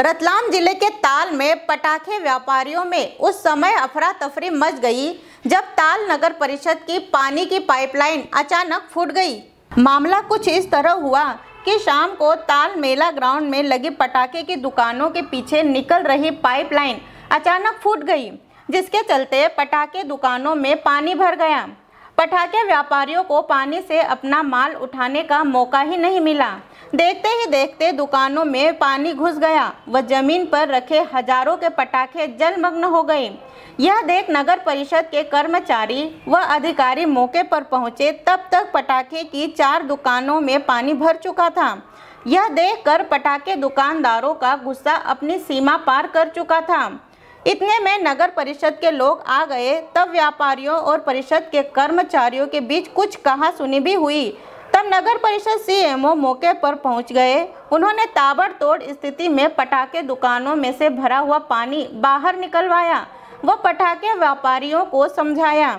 रतलाम ज़िले के ताल में पटाखे व्यापारियों में उस समय अफरा तफरी मच गई, जब ताल नगर परिषद की पानी की पाइपलाइन अचानक फूट गई। मामला कुछ इस तरह हुआ कि शाम को ताल मेला ग्राउंड में लगी पटाखे की दुकानों के पीछे निकल रही पाइपलाइन अचानक फूट गई, जिसके चलते पटाखे दुकानों में पानी भर गया। पटाखे व्यापारियों को पानी से अपना माल उठाने का मौका ही नहीं मिला। देखते ही देखते दुकानों में पानी घुस गया। व ज़मीन पर रखे हज़ारों के पटाखे जलमग्न हो गए। यह देख नगर परिषद के कर्मचारी व अधिकारी मौके पर पहुँचे, तब तक पटाखे की चार दुकानों में पानी भर चुका था। यह देखकर पटाखे दुकानदारों का गुस्सा अपनी सीमा पार कर चुका था। इतने में नगर परिषद के लोग आ गए, तब व्यापारियों और परिषद के कर्मचारियों के बीच कुछ कहा सुनी भी हुई। तब नगर परिषद सीएमओ मौके पर पहुँच गए। उन्होंने ताबड़तोड़ स्थिति में पटाखे दुकानों में से भरा हुआ पानी बाहर निकलवाया। व पटाखे व्यापारियों को समझाया।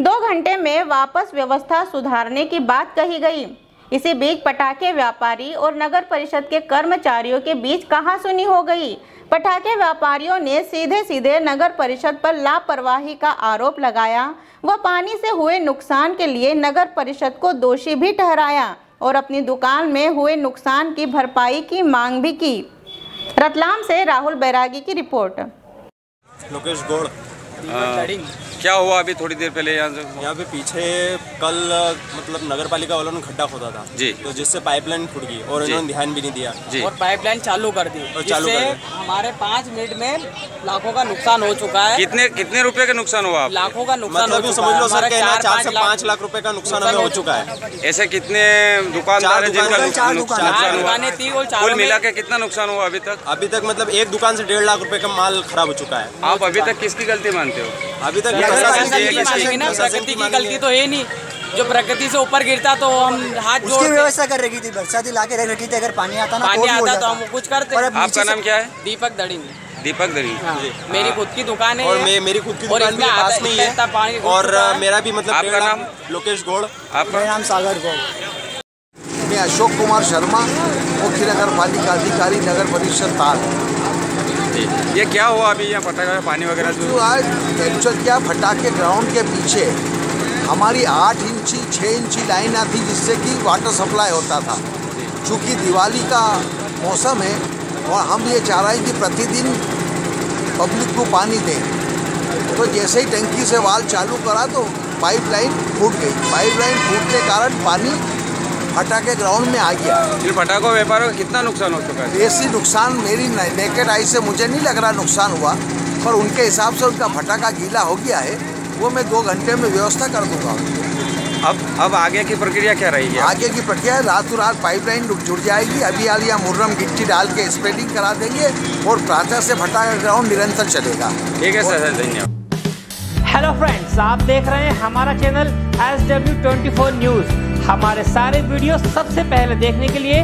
दो घंटे में वापस व्यवस्था सुधारने की बात कही गई। इसी बीच पटाखे व्यापारी और नगर परिषद के कर्मचारियों के बीच कहा सुनी हो गई। पटाखे व्यापारियों ने सीधे सीधे नगर परिषद पर लापरवाही का आरोप लगाया। व पानी से हुए नुकसान के लिए नगर परिषद को दोषी भी ठहराया और अपनी दुकान में हुए नुकसान की भरपाई की मांग भी की। रतलाम से राहुल बैरागी की रिपोर्ट। लोकेश गौड़। क्या हुआ अभी थोड़ी देर पहले यहाँ से? यहाँ पे पीछे कल मतलब नगर पालिका वालों ने खड्डा खोदा था। जी। तो जिससे पाइपलाइन फूट गई और इन्होंने ध्यान भी नहीं दिया। जी। और पाइपलाइन चालू कर दी। और चालू जिससे कर हमारे पाँच मिनट में लाखों का नुकसान हो चुका है। कितने कितने रुपए का नुकसान हुआ लाखों का नुकसान मतलब समझ लो सर कहना चार से पाँच लाख रुपए का नुकसान हो चुका है। ऐसे कितने दुकानदार हैं जिनका दुकान- थी और कुल मिला के कितना नुकसान हुआ अभी तक? अभी तक मतलब एक दुकान से डेढ़ लाख रुपए का माल खराब हो चुका है। आप अभी तक किसकी गलती मानते हो? अभी तक प्रकृति की गलती मानेंगे ना प्रशासन प्रकृति की मानेंगे। गलती तो है नहीं। जो प्रकृति से ऊपर गिरता तो हम हाथ उसकी व्यवस्था कर रखी थी बरसाती ला के रख रखी थी अगर पानी आता ना पानी तो आता तो हम कुछ करते। आपका नाम क्या है? दीपक दड़िंग दीपक दरी हाँ, मेरी खुद की दुकान है और। मैं मेरी खुद की दुकान भी पास में ही पानी है और मेरा भी मतलब आपका नाम? लोकेश गौड़। आपका? नाम सागर गौड़। मैं अशोक कुमार शर्मा मुख्य नगर पालिका अधिकारी नगर परिषद ताल ये क्या हुआ अभी? यहाँ पटाखा में पानी वगैरह जो जो आज एक्चुअल क्या फटाके ग्राउंड के पीछे हमारी आठ इंची छः इंची लाइन आती जिससे कि वाटर सप्लाई होता था। चूँकि दिवाली का मौसम है और हम ये चाह रहे हैं कि प्रतिदिन पब्लिक को पानी दें। तो जैसे ही टंकी से वाल चालू करा तो पाइपलाइन फूट गई। पाइपलाइन फूटने कारण पानी फटाके ग्राउंड में आ गया। इन पटाखों व्यापारों का कितना नुकसान हो चुका है? ऐसी नुकसान मेरी नेकेड आई से मुझे नहीं लग रहा नुकसान हुआ पर उनके हिसाब से उनका फटाका गीला हो गया है वो मैं दो घंटे में व्यवस्था कर दूँगा। अब अब आगे की प्रक्रिया क्या रहेगी? आगे की प्रक्रिया है रातों रात पाइपलाइन जुड़ जाएगी अभी आलिया मुर्रम गिट्टी डाल के स्प्रेडिंग करा देंगे और प्रातः से फटाका ग्राउंड निरंतर चलेगा। ठीक है सर धन्यवाद। हेलो फ्रेंड्स आप देख रहे हैं हमारा channel S W twenty four news हमारे सारे वीडियो सबसे पहले देखने के लिए